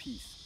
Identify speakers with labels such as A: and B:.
A: Peace.